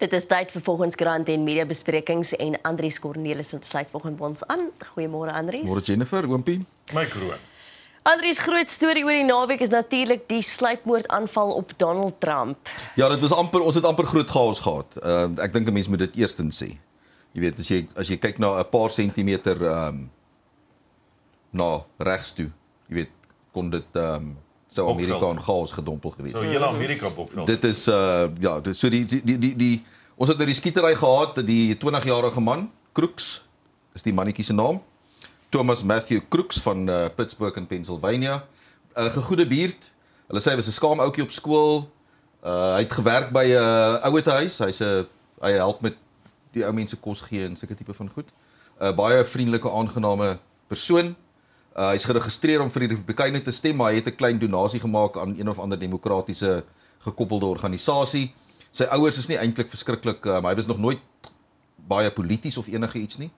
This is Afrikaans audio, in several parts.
Dit is tyd vir volgens grant en media besprekings en Andrius Cornelis het sluit volgens ons aan. Goeiemôre Andrius. Môre Jennifer, oompie. My kroon. Andrius groot storie oor die naweek is natuurlik die sluipmoordaanval op Donald Trump. Ja, dit was amper ons het amper groot chaos gehad. Uh, ek dink 'n mens moet dit eerstens sê. Jy weet as jy as jy kyk na 'n paar sentimeter ehm um, na regs toe, jy weet kon dit ehm um, sou Amerika in chaos gedompel gewees het. So hele Amerika bokveld. Dit is uh ja, dit, so die die die die, die ons het nou die skietery gehad, die 20-jarige man, Crooks is die mannetjie se naam. Thomas Matthew Crooks van uh, Pittsburgh in Pennsylvania. 'n uh, Gegoede buurt. Hulle sê hy was 'n skaam ouetjie op skool. Uh hy het gewerk by 'n uh, ouetehuis. Hy's 'n hy help met die ou mense kos gee en sulke tipe van goed. 'n uh, Baie vriendelike, aangename persoon. Uh, hy's geregistreer om vir die Republikeine te stem, maar hy het 'n klein donasie gemaak aan een of ander demokratiese gekoppelde organisasie. Sy ouers is nie eintlik verskriklik, maar hy was nog nooit baie polities of enige iets nie.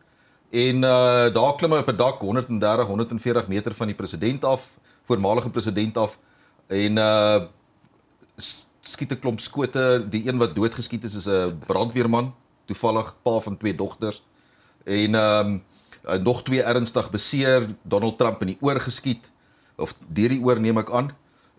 En uh daar klim hy op 'n dak 130 140 meter van die president af, voormalige president af en uh skiet 'n klomp skote. Die een wat doodgeskiet is is 'n brandweerman, toevallig pa van twee dogters. En ehm um, uh, nog twee ernstig beseer, Donald Trump in die oor geskiet of deur die oor neem ek aan.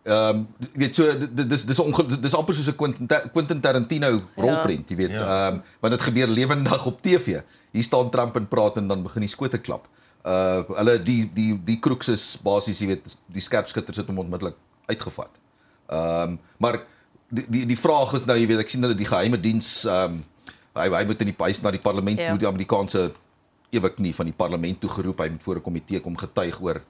Ehm um, weet so dis dis dis amper soos 'n Quentin, Quentin Tarantino rolprent, jy weet. Ja. Ehm ja. um, want dit gebeur lewendig op TV. Hier staan Trump en praat en dan begin die skote klap. Uh hulle die die die kroeks is basies jy weet die skerpskutters het hom onmiddellik uitgevat. Ehm um, maar die die die vraag is nou jy weet ek sien hulle die geheime diens ehm um, hy hy moet in die huis na die parlement toe ja. die Amerikaanse ewig nie van die parlement toe geroep hy moet voor 'n komitee kom getuig oor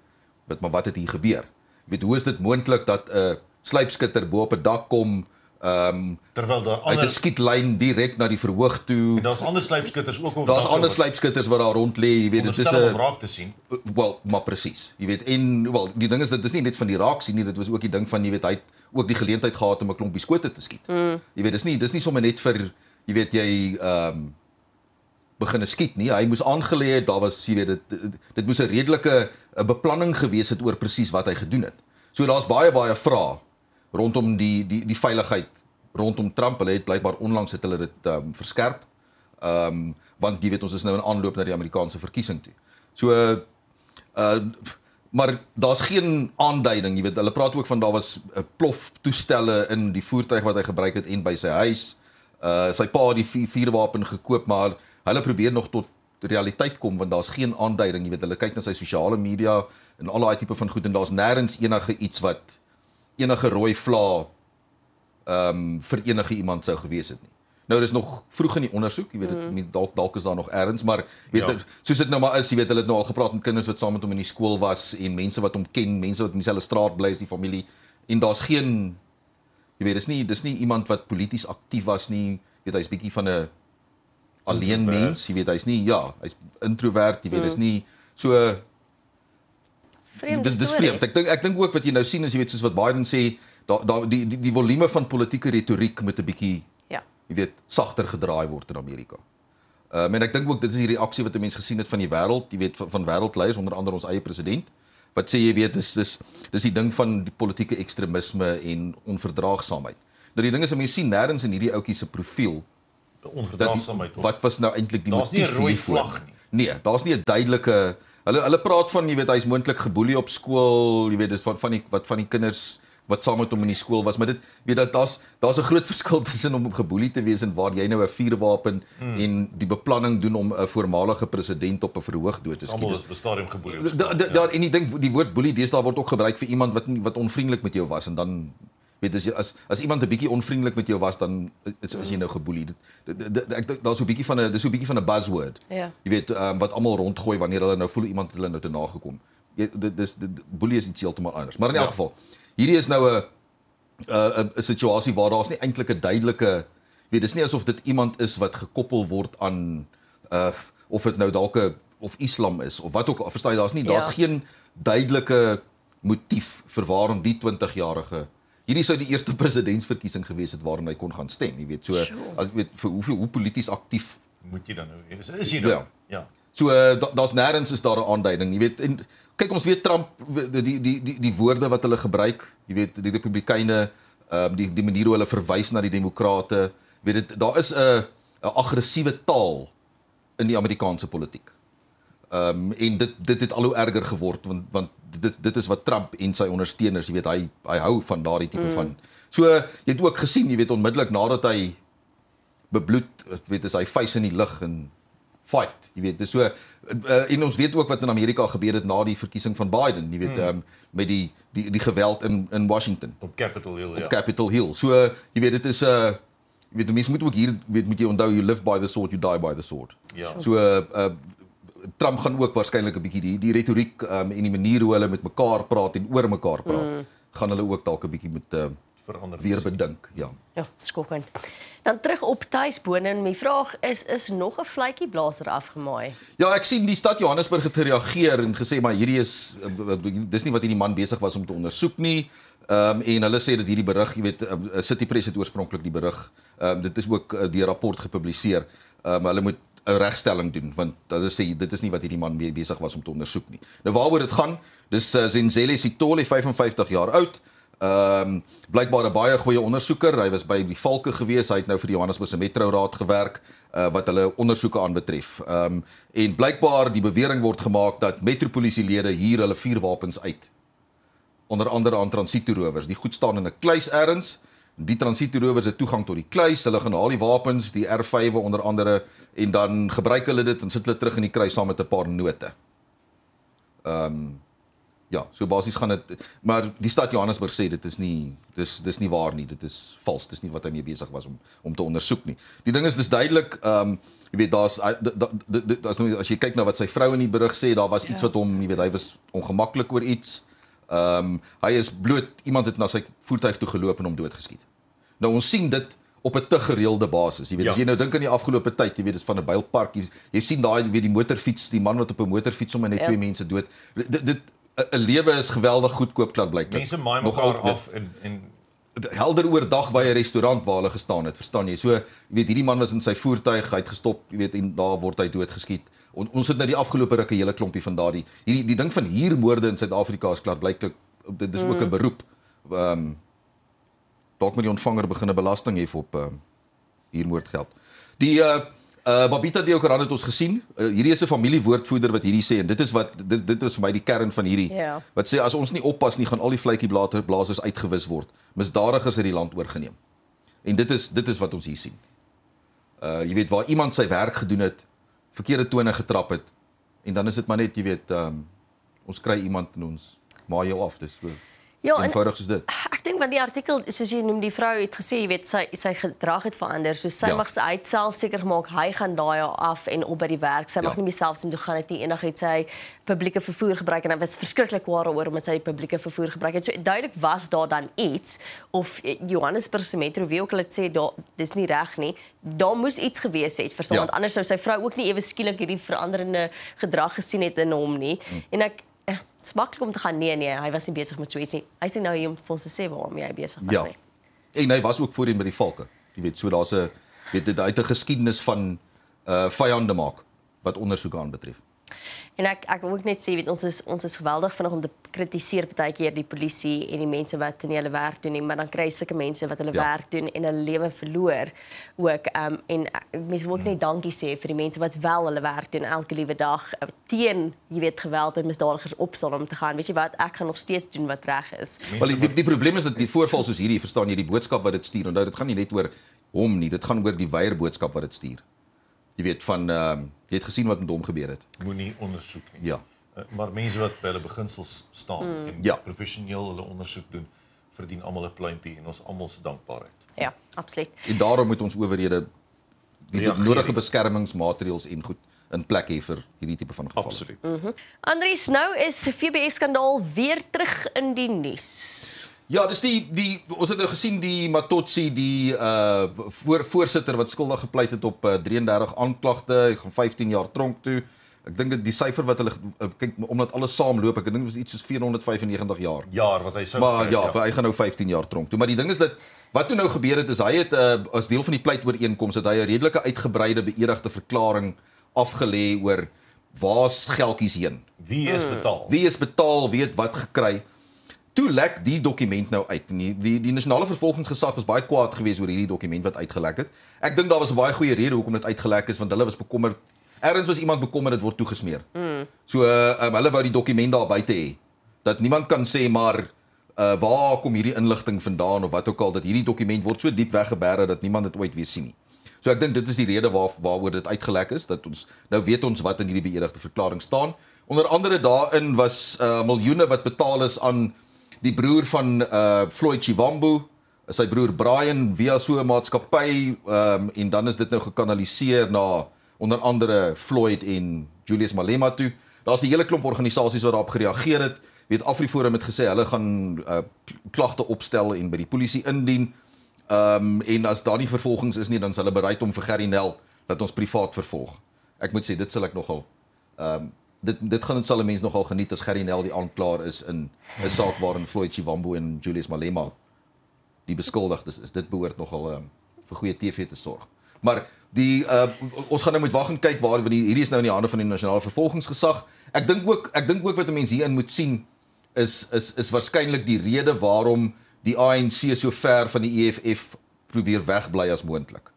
wat maar wat het hier gebeur. Jy weet hoe is dit moontlik dat 'n uh, sluipskutter bo op 'n dak kom ehm um, terwyl daar ander uit 'n skietlyn direk na die verhoog toe. En daar's ander sluipskutters ook op Daar's ander sluipskutters wat daar rond lê, jy weet dit is 'n raak te sien. Wel, maar presies. Jy weet en wel die ding is dit is nie net van die raak sien nie, dit was ook die ding van jy weet hy het ook die geleentheid gehad om 'n klompie skote te skiet. Mm. Jy weet dis nie dis nie sommer net vir jy weet jy ehm um, begine skiet nie. Hy moes aangelê het, daar was jy weet dit dit moes 'n redelike 'n beplanning gewees het oor presies wat hy gedoen het. So daar's baie baie vrae rondom die die die veiligheid rondom Trump. Hulle het blykbaar onlangs het hulle dit ehm um, verskerp. Ehm um, want jy weet ons is nou in aanloop na die Amerikaanse verkiesing toe. So uh maar daar's geen aanduiding, jy weet hulle praat ook van daar was 'n uh, plof toestelle in die voertuig wat hy gebruik het en by sy huis. Uh sy pa het die vuurwapen gekoop maar hulle probeer nog tot realiteit kom want daar's geen aanduiding, jy weet, hulle kyk na sy sosiale media en al daai tipe van goed en daar's nêrens enige iets wat enige rooi vla ehm um, vir enige iemand sou gewees het nie. Nou dis nog vroeg in die ondersoek, jy weet dit mm. dalk dalk is daar nog erns, maar weet ja. soos dit nou maar is, jy weet hulle het nou al gepraat met kinders wat saam met hom in die skool was en mense wat hom ken, mense wat in dieselfde straat bly as die familie en daar's geen jy weet dis nie dis nie iemand wat polities aktief was nie, weet hy's bietjie van 'n alleen mens, jy weet hy's nie ja, hy's introvert, jy weet dis hmm. nie so vreemd. Dis dis vreemd. Ek dink ek dink ook wat jy nou sien is jy weet soos wat Biden sê, daar daar die die die volume van politieke retoriek moet 'n bietjie ja, jy weet sagter gedraai word in Amerika. Ehm um, en ek dink ook dit is die reaksie wat mense gesien het van die wêreld, jy weet van, van wêreldleiers onder andere ons eie president wat sê jy weet dis dis dis die ding van die politieke ekstremisme en onverdraagsaamheid. Nou die ding is mense sien nêrens in hierdie ouetjie se profiel onverdraagsaamheid. Wat was nou eintlik die motief hiervoor? Daar's nie 'n rooi vlag nie. Nee, daar's nie 'n duidelike hulle hulle praat van jy weet hy's moontlik geboelie op skool, jy weet dis van van die wat van die kinders wat saam met hom in die skool was, maar dit weet dat daar's daar's 'n groot verskil tussen om geboelie te wees en waar jy nou 'n vuurwapen hmm. en die beplanning doen om 'n voormalige president op 'n verhoog dood te skiet. Almal is op 'n stadium geboelie. Daar daar ja. en die ding die woord boelie deesdae word ook gebruik vir iemand wat wat onvriendelik met jou was en dan weet as jy as as iemand 'n bietjie onvriendelik met jou was dan is as jy nou geboelie. Dit ek daar's so 'n bietjie van 'n dis so 'n bietjie van 'n buzzword. Ja. Jy weet um, wat almal rondgooi wanneer hulle nou voel iemand het hulle nou te nagekom. Dit dis boelie is iets heeltemal anders. Maar in elk ja. geval hierdie is nou 'n 'n 'n situasie waar daar's nie eintlik 'n duidelike weet dis nie asof dit iemand is wat gekoppel word aan uh of dit nou dalk 'n of islam is of wat ook verstaan jy daar's nie daar's ja. geen duidelike motief vir waarom die 20-jarige hierdie sou die eerste presidentsverkiesing gewees het waarin hy kon gaan stem, jy weet. So as jy weet vir hoeveel hoe polities aktief moet jy dan nou wees? Is jy nou? Ja. ja. So uh, daar's nêrens is daar 'n aanduiding, jy weet. En kyk ons weet Trump die die die die woorde wat hulle gebruik, jy weet die Republikeine, ehm um, die die manier hoe hulle verwys na die demokrate, Weet dit daar is 'n 'n aggressiewe taal in die Amerikaanse politiek. Ehm um, en dit dit het al hoe erger geword want want dit dit is wat Trump en sy ondersteuners, jy weet, hy hy hou van daardie tipe mm. van. So jy het ook gesien, jy weet onmiddellik nadat hy bebloed, weet as hy face in die lug en fight, jy weet. Dis so uh, en ons weet ook wat in Amerika gebeur het na die verkiesing van Biden, jy weet, ehm um, met die die die geweld in in Washington op Capitol Hill, op ja. Capitol Hill. So jy weet dit is 'n uh, jy weet mense moet ook hier weet moet jy onthou you live by the sword you die by the sword. Ja. So uh, uh Trump gaan ook waarskynlik 'n bietjie die die retoriek um, en die manier hoe hulle met mekaar praat en oor mekaar praat, mm. gaan hulle ook dalk 'n bietjie moet uh, verander. weer bedink, ja. Ja, skokkend. Dan terug op tuisbone en my vraag is is nog 'n vletjie blaser afgemaai. Ja, ek sien die stad Johannesburg het gereageer en gesê maar hierdie is uh, dis nie wat hierdie man besig was om te ondersoek nie. Ehm um, en hulle sê dat hierdie berig, jy weet, uh, City Press het oorspronklik die berig. Ehm um, dit is ook uh, die rapport gepubliseer. Ehm um, hulle moet 'n regstelling doen want hulle sê dit is nie wat hierdie man mee besig was om te ondersoek nie. Nou waaroor dit gaan? Dis uh, Zenzele Sitole 55 jaar oud. Ehm um, blykbaar 'n baie goeie ondersoeker. Hy was by die Valke gewees. Hy het nou vir die Johannesburgse Metro Raad gewerk uh, wat hulle ondersoeke aanbetref. Ehm um, en blykbaar die bewering word gemaak dat metropolisielede hier hulle vuurwapens uit. Onder andere aan transietrowers. Die goed staan in 'n kluis ergens. Die transietrowers het toegang tot die kluis. Hulle gaan haal die wapens, die R5 onder andere en dan gebruik hulle dit en sit hulle terug in die kluis saam met 'n paar note. Ehm um, ja, so basies gaan dit maar die stad Johannesburg sê dit is nie dis dis nie waar nie. Dit is vals. Dis nie wat hy mee besig was om om te ondersoek nie. Die ding is dis duidelik ehm um, jy weet daar's daar's nou as jy kyk na wat sy vrou in die berig sê, daar was iets ja. wat hom, jy weet, hy was ongemaklik oor iets. Ehm um, hy is bloot iemand het na sy voertuig toe geloop en hom doodgeskiet. Nou ons sien dit op 'n te gereelde basis. Jy weet ja. as jy nou dink aan die afgelope tyd, jy weet dis van 'n bylpark, jy, jy sien daai weet die motorfiets, die man wat op 'n motorfiets sommer net ja. twee mense dood. Dit dit 'n lewe is geweldig goedkoop klaar blyklik. Mense maai mekaar af en en helder oordag by 'n restaurant waar hulle gestaan het, verstaan jy? So, jy weet hierdie man was in sy voertuig, hy het gestop, jy weet en daar word hy doodgeskiet. On, ons het nou die afgelope ruk 'n hele klompie van daardie hierdie die ding van huurmoorde in Suid-Afrika is klaar blyklik dit is ook 'n mm. beroep. Ehm um, dalk moet die ontvanger begin 'n belasting hê op ehm um, huurmoordgeld. Die uh Uh Babita Deokaran het ons gesien. Uh, hierdie is 'n familiewoordvoerder wat hierdie sê en dit is wat dit dit is vir my die kern van hierdie. Ja. Wat sê as ons nie oppas nie gaan al die vletjie blaasers uitgewis word. Misdadigers het die land oorgeneem. En dit is dit is wat ons hier sien. Uh jy weet waar iemand sy werk gedoen het, verkeerde tone getrap het en dan is dit maar net jy weet um ons kry iemand en ons maai jou af dis so. Ja, eenvoudig soos dit. Ek dink want die artikel soos jy noem die vrou het gesê jy weet sy sy gedrag het verander. So sy ja. mag sy uit self seker gemaak hy gaan daai af en op by die werk. Sy ja. mag nie meer self sien toe gaan dit nie eendag het sy publieke vervoer gebruik en dit was verskriklik waar oor omdat sy publieke vervoer gebruik het. So duidelik was daar dan iets of Johannesburg se metro wie ook al dit sê daar dis nie reg nie. Daar moes iets gewees het vir sommige ja. anders sou sy vrou ook nie ewe skielik hierdie veranderende gedrag gesien het in hom nie. Hm. En ek smaklik om te gaan nee nee, hy was nie besig met so iets nie. Hy sê nou hier om vir ons te sê waarom hy besig was ja. nie. En hy was ook voorheen by die valke. Jy weet, so daar's 'n weet dit uit 'n geskiedenis van uh vyande maak wat ondersoek aan betref. En ek ek wil ook net sê weet ons is ons is geweldig vinnig om te kritiseer baie keer die polisie en die mense wat in hulle werk doen nie, maar dan kry jy sulke mense wat hulle ja. werk doen en hulle lewe verloor ook. Um, en mense wil ook net dankie sê vir die mense wat wel hulle werk doen elke liewe dag uh, teen jy weet geweld en misdadigers opstaan om te gaan. Weet jy wat, ek gaan nog steeds doen wat reg is. Wel die, die die probleem is dat die voorval soos hierdie, verstaan jy, die boodskap wat dit stuur, onthou dit gaan nie net oor hom nie, dit gaan oor die weier boodskap wat dit stuur jy weet van ehm uh, jy het gesien wat met hom gebeur het. Moenie ondersoek nie. Ja. Uh, maar mense wat by hulle beginsels staan mm. en ja. professioneel hulle ondersoek doen, verdien almal 'n pluimpie en ons almal se dankbaarheid. Ja, absoluut. En daarom moet ons owerhede die Reageer. nodige beskermingsmaatreëls en goed in plek hê vir hierdie tipe van gevalle. Absoluut. Mhm. Mm Andries, nou is FBS skandaal weer terug in die nuus. Ja, dis die die ons het nou gesien die Matotsi die uh voor, voorsitter wat skuldig gepleit het op uh, 33 aanklagte, hy gaan 15 jaar tronk toe. Ek dink dit die syfer wat hulle uh, kyk omdat alles saamloop, ek dink dit was iets soos 495 jaar. Jaar wat hy sou Maar ja, ja, hy gaan nou 15 jaar tronk toe. Maar die ding is dat wat toe nou gebeur het is hy het uh, as deel van die pleitooreenkoms het hy 'n redelike uitgebreide beëdigde verklaring afgelê oor waar's geldjies heen. Wie is betaal? Wie is betaal, weet wat gekry toe lek die dokument nou uit. Die die, die nasionale vervolgingsgesag was baie kwaad geweest oor hierdie dokument wat uitgelek het. Ek dink daar was 'n baie goeie rede hoekom dit uitgelek is want hulle was bekommerd. Ergens was iemand bekommerd dit word toegesmeer. Mm. So uh, um, hulle wou die dokument daar buite hê. Dat niemand kan sê maar uh, waar kom hierdie inligting vandaan of wat ook al dat hierdie dokument word so diep weggeberre dat niemand dit ooit weer sien nie. So ek dink dit is die rede waar waaroor dit uitgelek is dat ons nou weet ons wat in hierdie beëdigde verklaring staan. Onder andere daarin was uh, miljoene wat betaal is aan die broer van uh Floyd Chivambu, sy broer Brian via so 'n maatskappy um en dan is dit nou gekanaliseer na onder andere Floyd en Julius Malema toe. Daar's 'n hele klomp organisasies wat daarop gereageer het. Weet AfriForum het gesê hulle gaan uh klagte opstel en by die polisie indien. Um en as daar nie vervolgings is nie, dan sal hulle bereid om vir Gerry Nel dat ons privaat vervolg. Ek moet sê dit sal ek nogal um dit dit gaan dit sal 'n mens nogal geniet as Gerry Nel die aanklaer is in 'n saak waarin Floyd Chiwambo en Julius Malema die beskuldigdes is. Dit behoort nogal um, vir goeie TV te sorg. Maar die uh, ons gaan nou moet wag en kyk waar want hierdie is nou in die hande van die nasionale vervolgingsgesag. Ek dink ook ek dink ook wat 'n mens hierin moet sien is is is waarskynlik die rede waarom die ANC so ver van die EFF probeer wegbly as moontlik.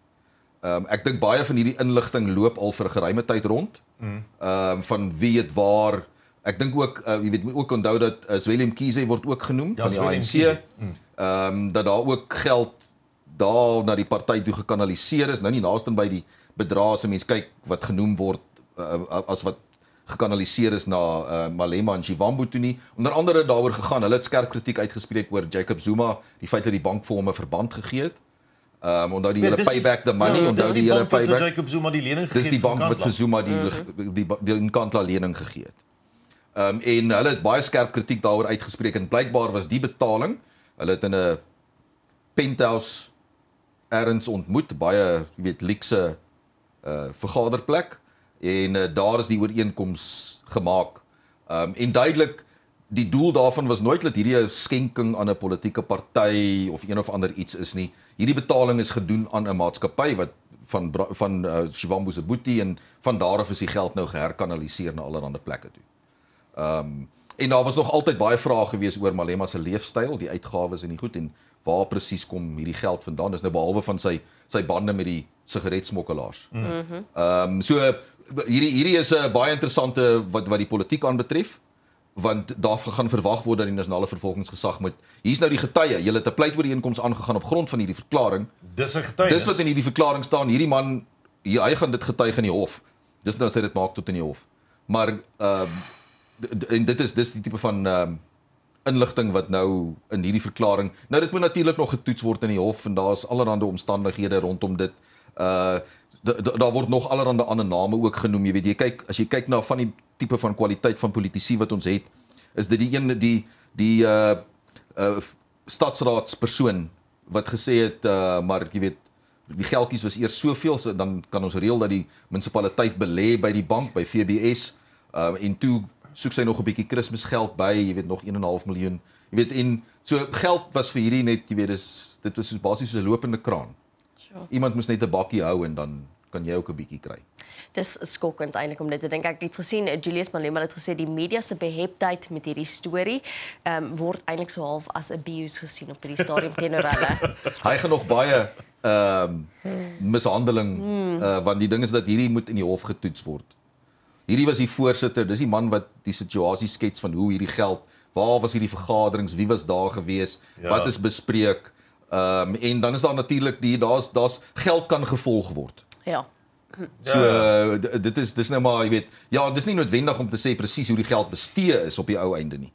Ehm um, ek dink baie van hierdie inligting loop al vir 'n geruime tyd rond. Ehm um, van wie dit waar ek dink ook uh, jy weet ook onthou dat uh, Willem Kiese word ook genoem ja, van die ANC. Mm. Ehm um, dat daar ook geld daar na die party toe gekanaliseer is. Nou nie naaste by die bedrae as mense kyk wat genoem word uh, as wat gekanaliseer is na uh, Malema en Chivambu toe nie. Onder andere daaroor gegaan. Hulle het skerp kritiek uitgespreek oor Jacob Zuma, die feit dat die bank vir hom 'n verband gegee het. Ehm um, onthou die nee, hele payback the money ja, onthou die, hele payback. Jacob Zuma die lening gegee het. Dis die bank wat vir Zuma die mm -hmm. die die, Kantla lening gegee het. Ehm um, en hulle het baie skerp kritiek daaroor uitgespreek en blykbaar was die betaling hulle het in 'n penthouse erns ontmoet baie jy weet luxe uh vergaderplek en uh, daar is die ooreenkoms gemaak. Ehm um, en duidelik die doel daarvan was nooit dat hierdie 'n skenking aan 'n politieke party of een of ander iets is nie. Hierdie betaling is gedoen aan 'n maatskappy wat van van uh, Shivambu se boetie en van daar af is die geld nou geherkanaliseer na allerlei plekke toe. Ehm um, en daar was nog altyd baie vrae gewees oor Malema se leefstyl, die uitgawes en die goed en waar presies kom hierdie geld vandaan? Dis nou behalwe van sy sy bande met die sigaretsmokkelaars. Mhm. Mm ehm um, so hierdie hierdie is 'n baie interessante wat wat die politiek aanbetref want daar gaan verwag word dat die nasionale vervolgingsgesag moet hier's nou die getuie. Jy het 'n pleitooreenkoms aangegaan op grond van hierdie verklaring. Dis 'n getuie dis wat in hierdie verklaring staan. Hierdie man hy, hy gaan dit getuig in die hof. Dis nou as hy dit maak tot in die hof. Maar ehm uh, en dit is dis die tipe van ehm uh, inligting wat nou in hierdie verklaring nou dit moet natuurlik nog getoets word in die hof en daar's allerlei omstandighede rondom dit. Uh daar word nog allerlei ander name ook genoem jy weet jy kyk as jy kyk na van die tipe van kwaliteit van politici wat ons het is dit die een die die uh uh stadsraadspersoon wat gesê het uh maar jy weet die geldjies was eers soveel so dan kan ons reël dat die munisipaliteit belê by die bank by FBS uh en toe soek sy nog 'n bietjie Kersgeld by jy weet nog 1.5 miljoen jy weet en so geld was vir hierdie net jy weet dis dit was soos basies so 'n lopende kraan sure. iemand moes net 'n bakkie hou en dan kan jy ook 'n bietjie kry dis skokkend eintlik om dit te dink. Ek het gesien eh, Julius Malema het gesê die media se beheptheid met hierdie storie ehm um, word eintlik so half as abuse gesien op hierdie stadium teenoor hulle. Hy gaan nog baie ehm um, mishandeling hmm. uh, want die ding is dat hierdie moet in die hof getoets word. Hierdie was die voorsitter, dis die man wat die situasie skets van hoe hierdie geld, waar was hierdie vergaderings, wie was daar gewees, ja. wat is bespreek. Ehm um, en dan is daar natuurlik die daar's daar's geld kan gevolg word. Ja. So uh, dit is dis nou maar jy weet ja dis nie noodwendig om te sê presies hoe die geld bestee is op die ou einde nie.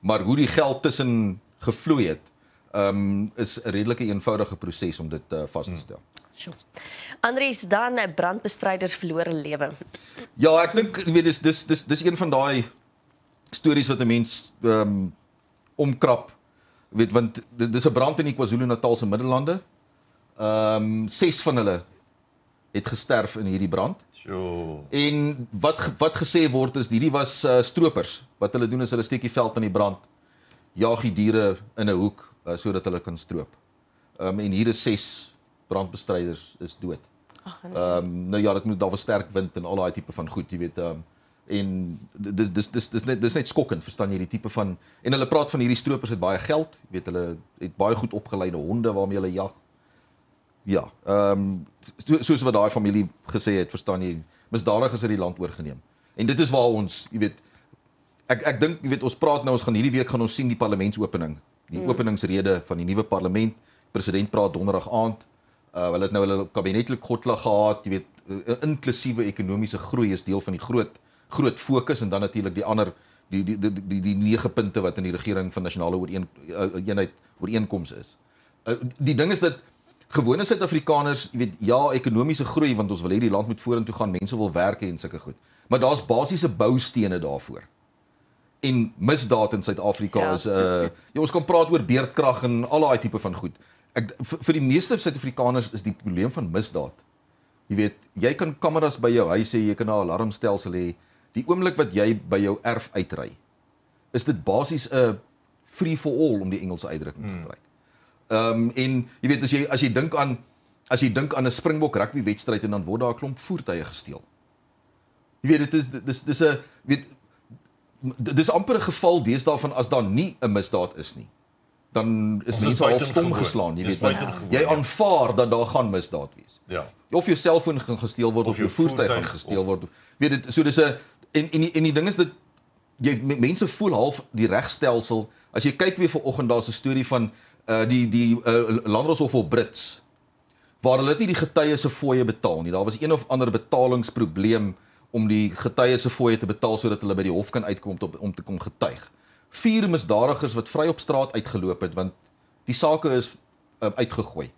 Maar hoe die geld tussen gevloei het um, is 'n redelike eenvoudige proses om dit uh, vas te stel. Sjoe. Andries dan brandbestryders verlore lewe. Ja, ek dink jy weet dis dis dis dis een van daai stories wat 'n mens ehm um, omkrap. Weet want dis 'n brand in die KwaZulu-Natal se Middellande. Ehm um, ses van hulle het gesterf in hierdie brand. Sjoe. En wat wat gesê word is hierdie was uh, stroopers. Wat hulle doen is hulle steek die veld in die brand. Jaag die diere in 'n hoek uh, sodat hulle kan stroop. Ehm um, en hier is ses brandbestryders is dood. Ehm um, nou ja, dit moet daar was sterk wind en al daai tipe van goed, jy weet ehm um, en dis dis dis dis net dis net skokkend verstaan jy die tipe van en hulle praat van hierdie stroopers het baie geld jy weet hulle het baie goed opgeleide honde waarmee hulle jag ja ehm um, so, soos wat daai familie gesê het verstaan jy misdadigers het die land oorgeneem en dit is waar ons jy weet ek ek dink jy weet ons praat nou ons gaan hierdie week gaan ons sien die parlementsopening die mm. openingsrede van die nuwe parlement president praat donderdag aand uh, hulle het nou hulle kabinetlik godlag gehad jy weet uh, inklusiewe ekonomiese groei is deel van die groot groot fokus en dan natuurlik die ander die die die die die nege punte wat in die regering van nasionale ooreen uh, eenheid ooreenkoms is. Uh, die ding is dat gewone Suid-Afrikaners, jy weet, ja, ekonomiese groei want ons wil hê die land moet vorentoe gaan, mense wil werk en sulke goed. Maar daar's basiese boustene daarvoor. En misdaad in Suid-Afrika ja. is 'n uh, ja, ons kan praat oor beerdkrag en al daai tipe van goed. Ek vir die meeste Suid-Afrikaners is die probleem van misdaad. Jy weet, jy kan kameras by jou huis hê, jy kan 'n alarmstelsel hê, die oomblik wat jy by jou erf uitry, is dit basies 'n free for all om die Engelse uitdrukking te hmm. Ehm um, en jy weet as jy as jy dink aan as jy dink aan 'n Springbok rugby wedstryd en dan word daar 'n klomp voertuie gesteel. Jy weet dit is dis dis 'n weet dis amper 'n geval deesdae van as daar nie 'n misdaad is nie dan is mense half stom geslaan, jy weet, jy aanvaar dat daar gaan misdaad wees. Ja. Of jou selfoon gaan gesteel word of, of jou voertuig gaan gesteel of, word. Weet dit so dis 'n en en die, en die ding is dat jy mense voel half die regstelsel as jy kyk weer vanoggend daar's 'n storie van uh die die uh, landroshof op Brits waar hulle nie die getuies se fooie betaal nie. Daar was een of ander betalingsprobleem om die getuies se fooie te betaal sodat hulle by die hof kan uitkom om, om te kom getuig. Vier misdadigers wat vry op straat uitgeloop het want die saak is uh, uitgegooi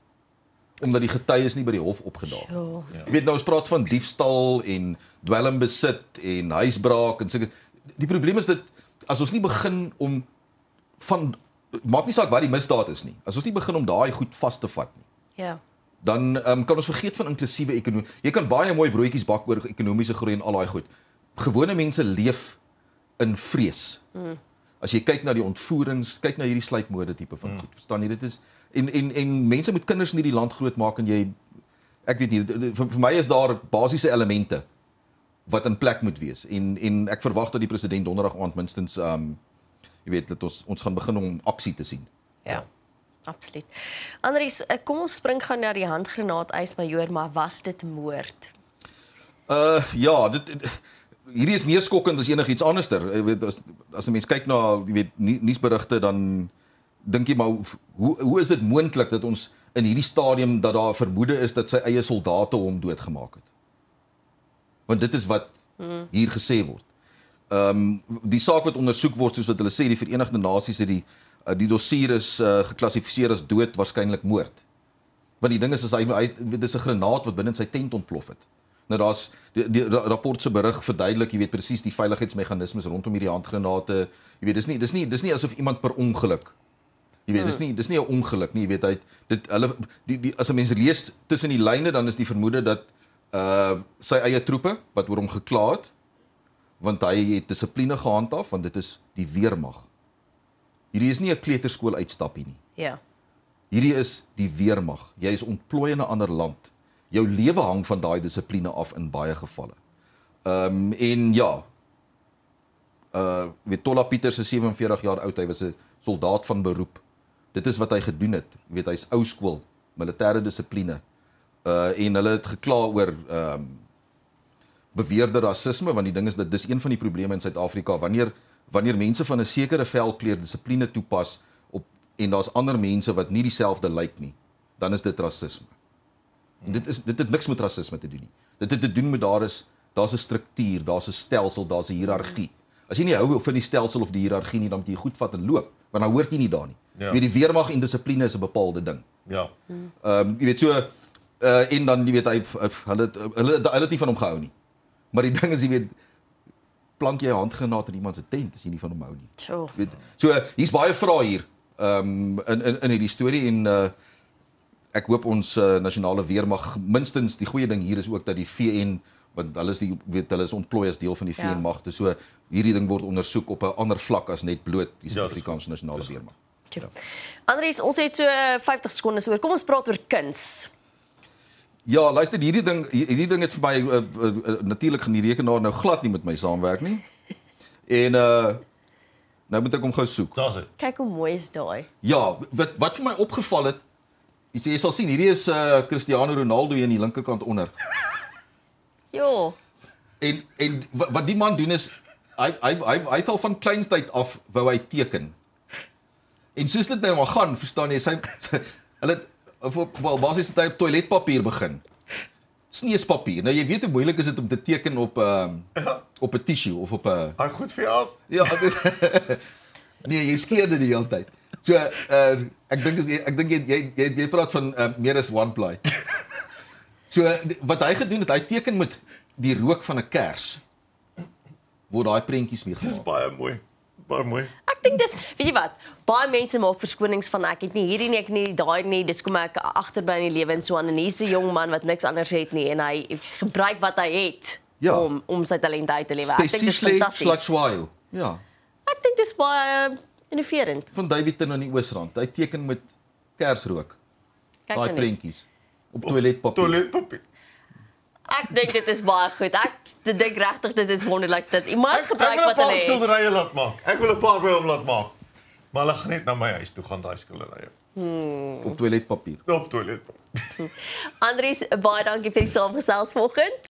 omdat die getuies nie by die hof opgedaag het. Ja. Jy weet nou ons praat van diefstal en dwelmbesit en huisbraak en sulke die probleem is dit as ons nie begin om van maak nie saak wat die misdaad is nie. As ons nie begin om daai goed vas te vat nie. Ja. Dan um, kan ons vergeet van inklusiewe ekonomie. Jy kan baie mooi broodjies bak oor ekonomiese groei en al daai goed. Gewone mense leef in vrees. Mm. As jy kyk na die ontvoerings, kyk na hierdie sluipmoorde tipe van mm. goed. Verstaan jy dit is en en en mense moet kinders in hierdie land grootmaak en jy ek weet nie vir, vir my is daar basiese elemente wat in plek moet wees en en ek verwag dat die president donderdag aand minstens um jy weet dat ons ons gaan begin om aksie te sien. Ja. Absoluut. Andries, eh, kom ons spring gaan na die handgranaat ysmajoor, maar was dit moord? Uh ja, dit, dit hierdie is meer skokkend as enigiets anderster. Jy weet as as 'n mens kyk na jy weet nuusberigte dan dink jy maar hoe hoe is dit moontlik dat ons in hierdie stadium dat daar vermoede is dat sy eie soldate hom doodgemaak het? Want dit is wat hier gesê word. Ehm um, die saak wat ondersoek word soos wat hulle sê die Verenigde Nasies het die uh, die dossier is uh, geklassifiseer as dood waarskynlik moord. Want die ding is as hy, hy dis 'n granaat wat binne in sy tent ontplof het. Nou daar's die, die rapport se berig verduidelik, jy weet presies die veiligheidsmeganismes rondom hierdie handgranate. Jy weet dis nie dis nie dis nie asof iemand per ongeluk Jy weet, dis nie dis nie 'n ongeluk nie, jy weet hy dit hulle die die as 'n mens lees tussen die lyne dan is die vermoede dat uh sy eie troepe wat oor hom gekla het want hy het dissipline gehandhaaf want dit is die weermag. Hierdie is nie 'n kleuterskool uitstappie nie. Ja. Hierdie is die weermag. Jy is ontplooi in 'n ander land. Jou lewe hang van daai dissipline af in baie gevalle. Ehm um, en ja. Uh weet Tolla Pieters is 47 jaar oud. Hy was 'n soldaat van beroep dit is wat hy gedoen het. Jy weet hy's ou skool, militêre dissipline. Uh en hulle het gekla oor ehm um, beweerde rasisme want die ding is dat dis een van die probleme in Suid-Afrika wanneer wanneer mense van 'n sekere velkleur dissipline toepas op en daar's ander mense wat nie dieselfde lyk nie, dan is dit rasisme. En dit is dit het niks met rasisme te doen nie. Dit het te doen met daar is daar's 'n struktuur, daar's 'n stelsel, daar's 'n hiërargie. As jy nie hou van die stelsel of die hiërargie nie, dan moet jy goed vat en loop, want dan hoort jy nie daar nie. Ja. Weet die weermag en dissipline is 'n bepaalde ding. Ja. Ehm um, jy weet so uh en dan jy weet hy hulle hulle hulle het nie van hom gehou nie. Maar die ding is jy weet plant jy 'n handgranaat in iemand se tent as jy nie van hom hou nie. So. Weet so hier's baie vrae hier. Ehm um, in in in hierdie storie en uh ek hoop ons uh, nasionale weermag minstens die goeie ding hier is ook dat die VN want hulle is die weet hulle is ontplooi as deel van die VN ja. magte. So hierdie ding word ondersoek op 'n ander vlak as net bloot die ja, Suid-Afrikaanse ja, nasionale weermag. Ja. Andries, ons het so 50 sekondes oor. Kom ons praat oor kuns. Ja, luister, hierdie ding hierdie ding het vir my uh, uh, uh, natuurlik gaan die rekenaar nou glad nie met my saamwerk nie. En uh nou moet ek hom gou soek. Daar's dit. Kyk hoe mooi is daai. Ja, wat wat vir my opgeval het, jy sê jy sal sien, hierdie is uh Cristiano Ronaldo hier aan die linkerkant onder. Jo. En en wat, die man doen is hy hy hy hy het al van kleinstyd af wou hy teken. En soos dit nou maar gaan, verstaan jy, sy, sy hulle basies het hy op toiletpapier begin. Sneespapier. Nou jy weet hoe moeilik is dit om te teken op 'n um, ja. op 'n tissue of op 'n Hy goed vir jou af. Ja, nee, jy skeer dit die hele tyd. So uh ek dink is ek dink jy jy jy, jy praat van uh, meer as one ply. So wat hy gedoen het, hy teken met die rook van 'n kers. Word daai prentjies mee Dis gemaak. baie mooi. Baie mooi. Ek dink dis weet jy wat, baie mense maak verskonings van ek het nie hierdie nie, ek nie daai nie, dis kom ek agterbly in die lewe en so aan en hier's 'n jong man wat niks anders het nie en hy gebruik wat hy het Ja. om om sy talent uit te lewe. Ek dink dis fantasties. Slagswayo. Ja, Ek dink dis baie uh, innoverend. van Davidton aan die Oosrand. Hy teken met kersrook. Kyk Daai prentjies op toiletpapier. Toiletpapier. Ek dink dit is baie goed. Ek dink regtig dit is wonderlik dat iemand Ek, ek gebruik wil 'n wat paar hulle het. skilderye laat maak. Ek wil 'n paar by hom laat maak. Maar hulle gaan net na my huis toe gaan daai skilderye. op toiletpapier. Op toilet. Andries, baie dankie vir die saamgesels vanoggend.